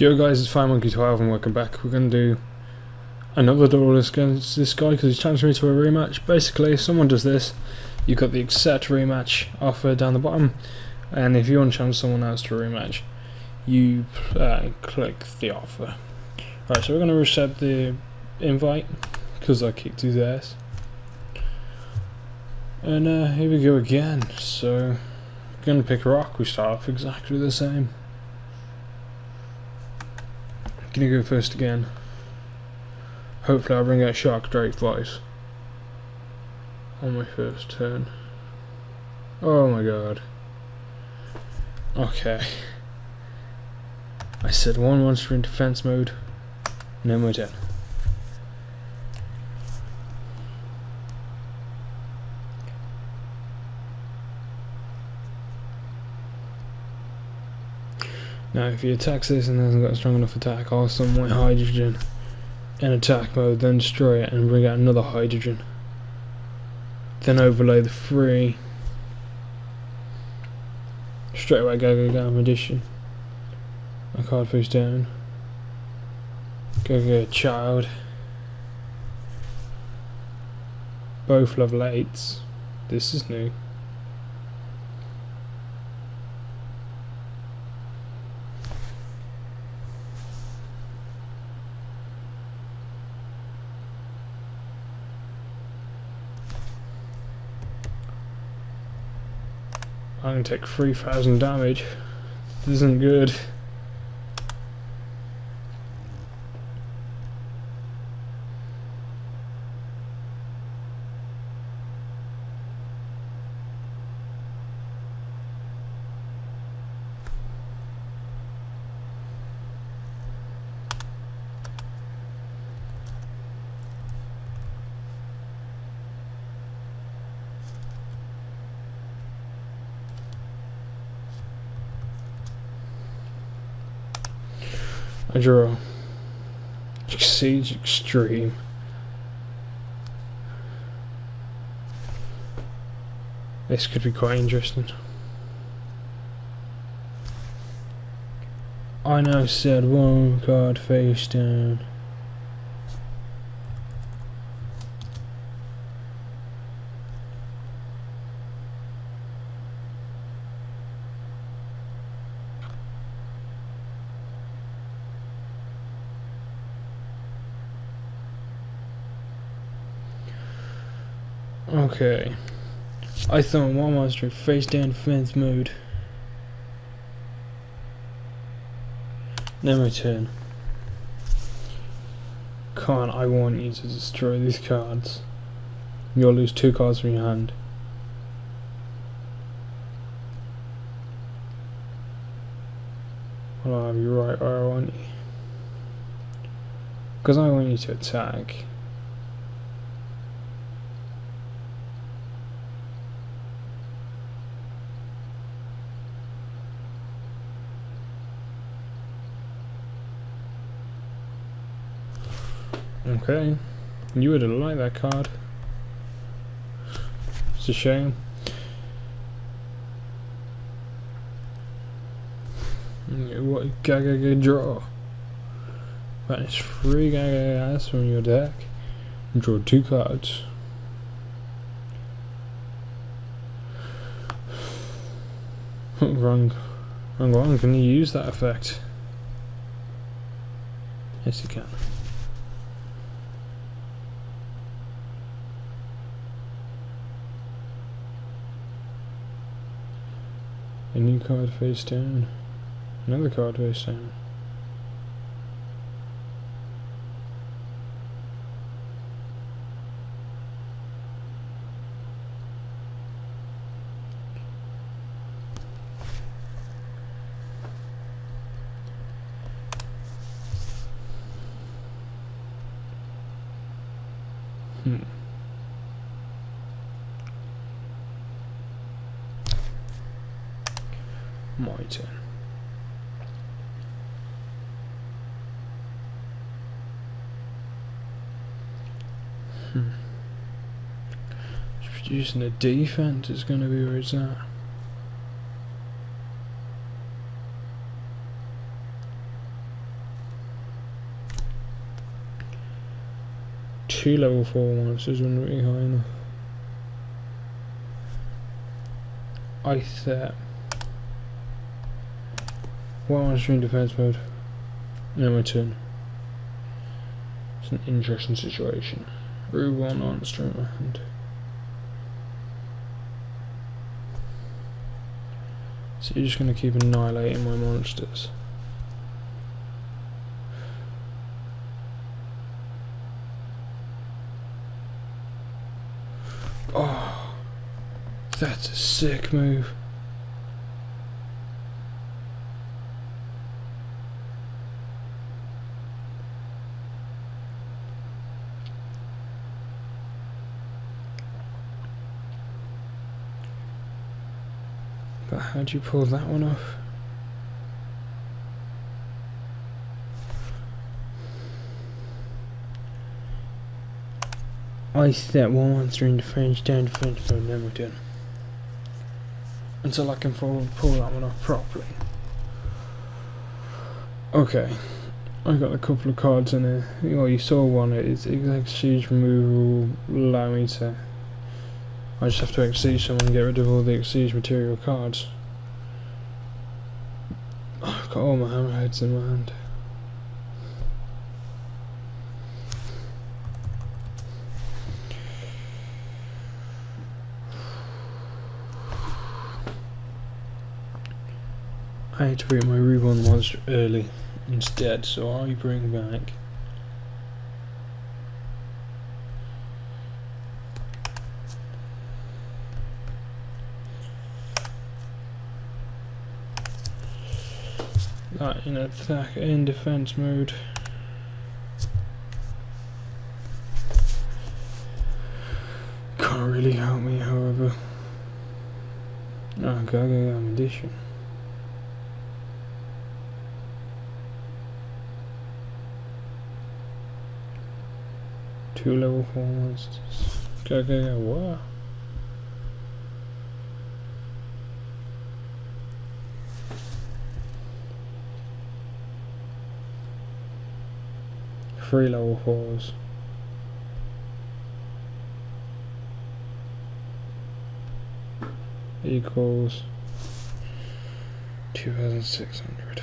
Yo guys, it's FireMonkey12 and welcome back. We're going to do another duelist against this guy because he's challenged me to a rematch. Basically, if someone does this, you've got the accept rematch offer down the bottom and if you want to challenge someone else to a rematch, you uh, click the offer. Alright, so we're going to reset the invite because I kicked his ass. And uh, here we go again. So, going to pick rock, we start off exactly the same. Gonna go first again. Hopefully I'll bring out Shark Drake Veiss on my first turn. Oh my god. Okay. I said one monster in defense mode. No more ten. Now if he attacks this and hasn't got a strong enough attack, I'll summon Hydrogeddon in attack mode, then destroy it and bring out another Hydrogeddon. Then overlay the three. Straight away go go go magician. My card face down. Go go child. Both level 8s. This is new. I'm gonna take 3000 damage. This isn't good. I draw Siege Extreme. This could be quite interesting. I now said one card face down. Okay. I thought one monster face down defense mode. My turn. Con, I want you to destroy these cards. You'll lose two cards from your hand. Well, I'll have you right where I want you. Because I want you to attack. Okay. You would have liked that card. It's a shame. Mm, what gaga ga draw? Banish three gaga ass from your deck. Draw two cards. wrong wrong one, can you use that effect? Yes you can. A new card face down. Another card face down. margin. Hmm. Producing a defense is going to be where it's at. Two level 4 is one really high enough. I thought one monster in defense mode. Now my turn. It's an interesting situation. Rue one monster in my hand. So you're just going to keep annihilating my monsters. Oh, that's a sick move. How'd you pull that one off? I set one monster in defense down defense mode then we're done. Until I can pull, pull that one off properly. Okay. I got a couple of cards in there. Well, you saw one. It's exact siege removal allow me to. I just have to exceed someone and get rid of all the exceed material cards. I've got all my hammerheads in my hand. I had to bring my reborn monster early instead, so I bring back that in attack in defense mode. Can't really help me, however. Ah, oh, Gaga Ammunition. Two level four monsters. What? three level fours. Equals 2,600.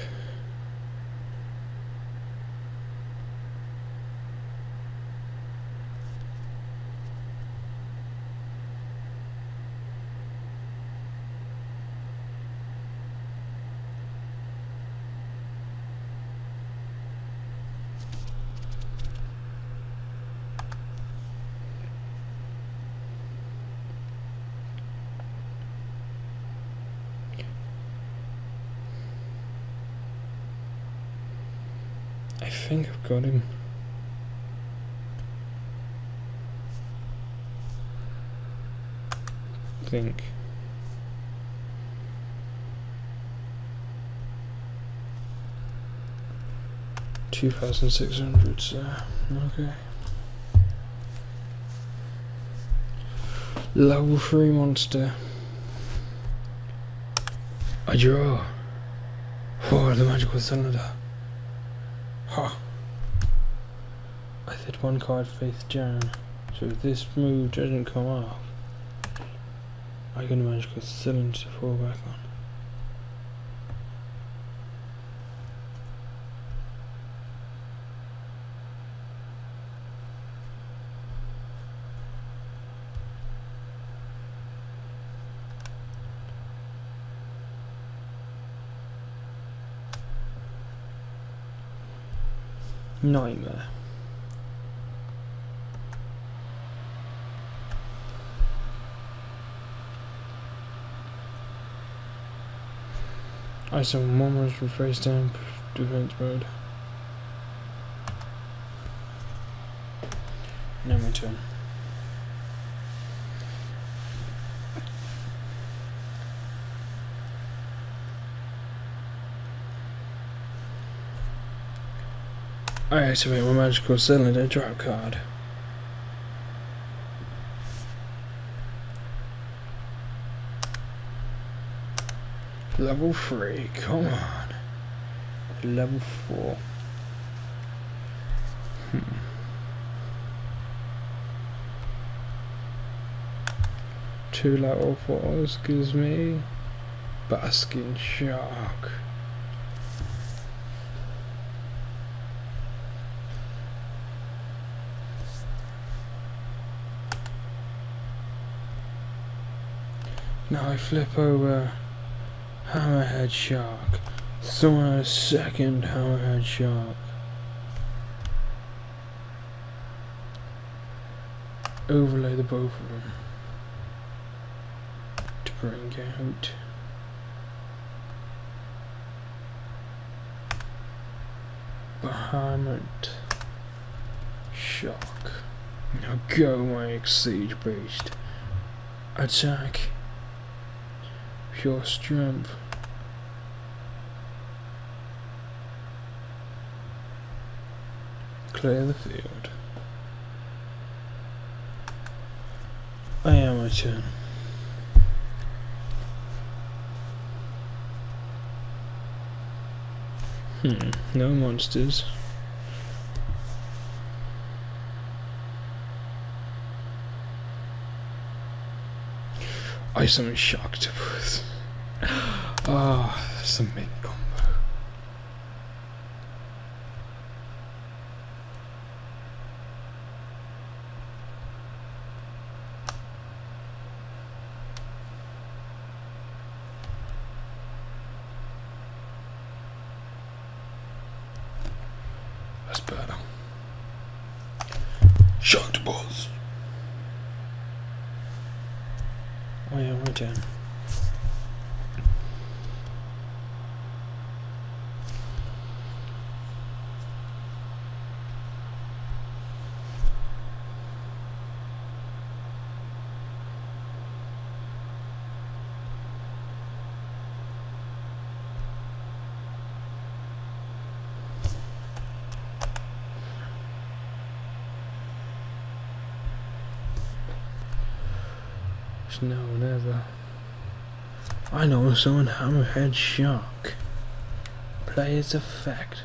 I think I've got him. Think. Two thousand six hundred, so okay. Level three monster. I draw. For oh, the magical cylinder. Huh. I said one card face down, So if this move doesn't come off, I can magical cylinder to fall back on. Nightmare. I saw moments for face down defense mode. Now my turn. I activate my magical cylinder drop card. Level 3, come on. Level 4. Hmm. Two level 4s gives me Basking Shark. Now I flip over Hammerhead Shark. Throw a second Hammerhead Shark. Overlay the both of them to bring out Bahamut Shark. Now go my siege beast. Attack pure strength. Clear the field. I am my turn. Hmm, no monsters. I summon shocked. Ah, oh, that's a combo. That's better. Shocked balls. Oh yeah, my No one ever. I know someone hammerhead shark. Play its effect.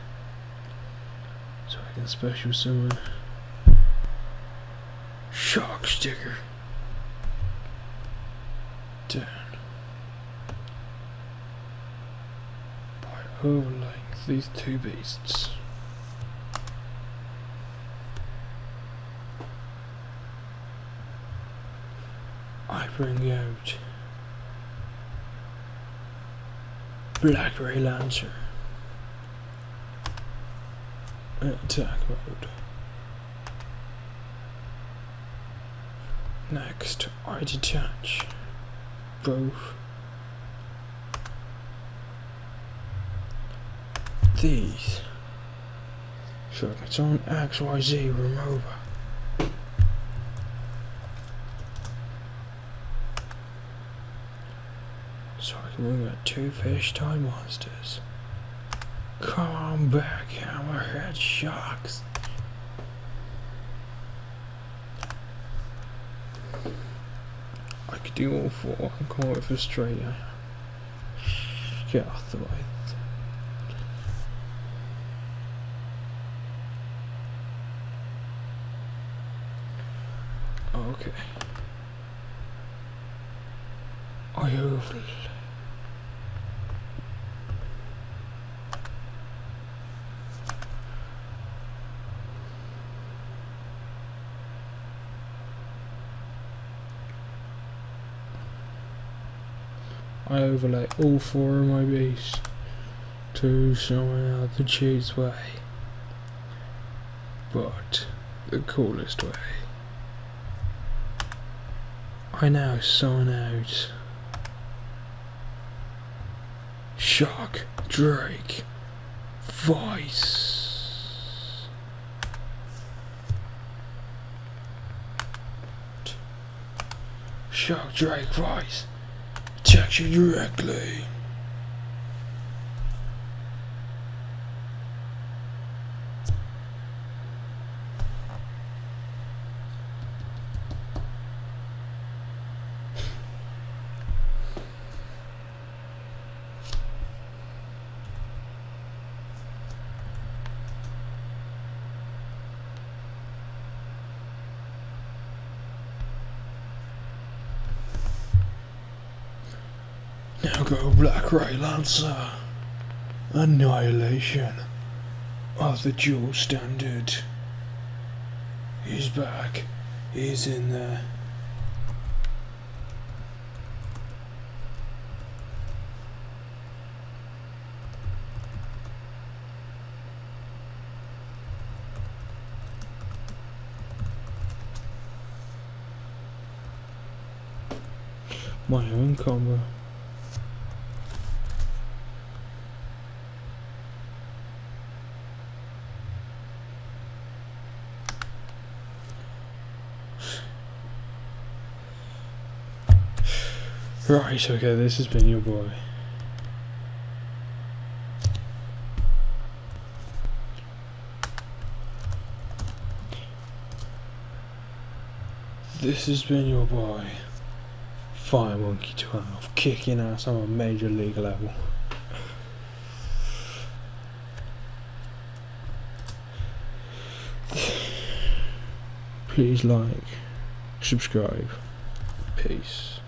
So I can special summon Shark sticker. Turn. By overlaying these two beasts. I bring out Black Ray Lancer. Attack mode. Next, I detach both these. So it's on XYZ remover. So I can bring out two fish time monsters. Come back, hammerhead sharks. I could do all four. I'm it for straight. Get off the way. Okay. I overlay. All four of my beasts to someone out the cheese way, but the coolest way. I now sign out Shark Drake Veiss. Shark Drake Veiss attacks you directly. Go Black Ray Lancer. Annihilation of the dual standard. He's back. He's in there. My own combo. Right, okay, this has been your boy. This has been your boy, Fire Monkey 12, kicking ass on a major league level. Please like, subscribe, peace.